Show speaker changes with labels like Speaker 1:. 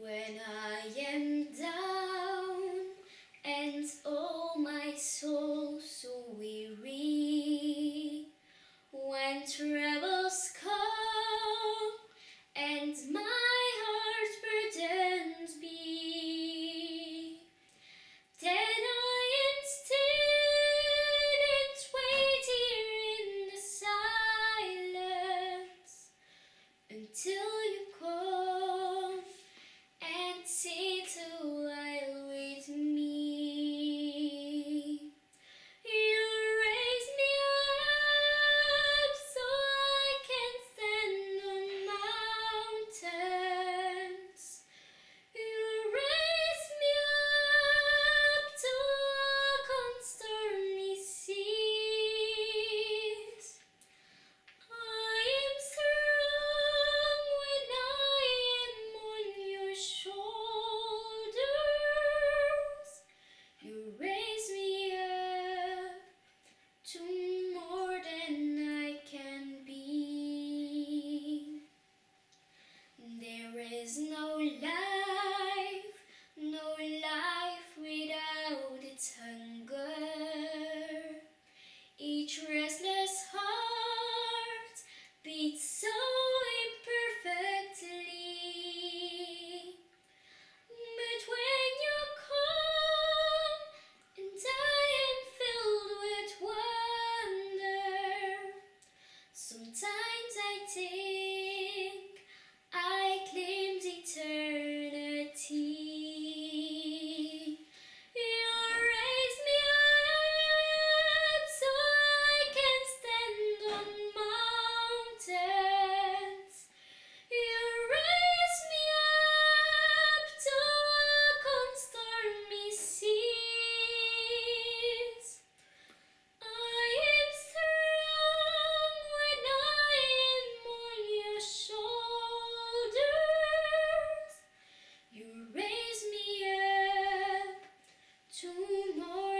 Speaker 1: When I There is no life tonight.